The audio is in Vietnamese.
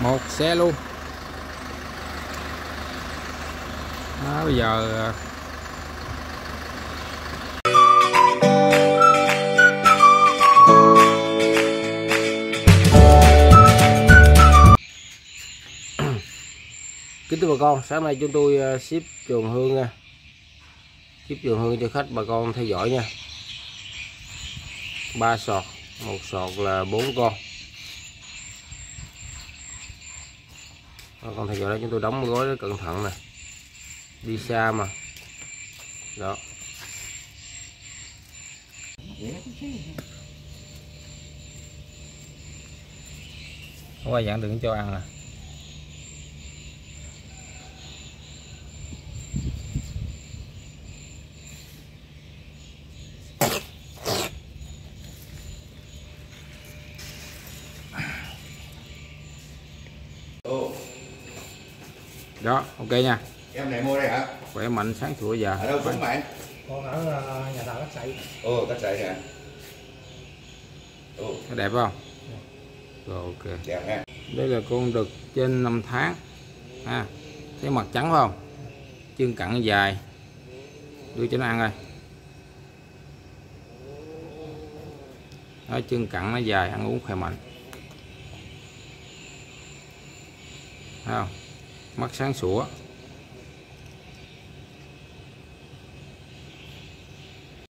một xe luôn. Đó, bây giờ ờ, kính thưa bà con sáng nay chúng tôi ờ, ship trường hương nha. Ship trường hương cho khách bà con theo dõi nha. Ba sọt một sọt là bốn con. Ờ, con thầy dõi đó chúng tôi đóng gói rất cẩn thận nè. Đi xa mà. Đó. Không ai dặn đừng cho ăn à? Đó ok nha. Em này mua đây hả? khỏe mạnh sáng sủa già. Ở đâu sống bạn? còn ở ờ, nhà thờ khách sạn Ồ, cách sợi nè. Ồ, Thấy đẹp không? Rồi ok. Đẹp ha. đây là con đực trên 5 tháng ha. Thấy mặt trắng phải không? Chân cẳng dài. Đưa cho nó ăn coi. Đó, chân cẳng nó dài ăn uống khỏe mạnh. Thấy không mắt sáng sủa.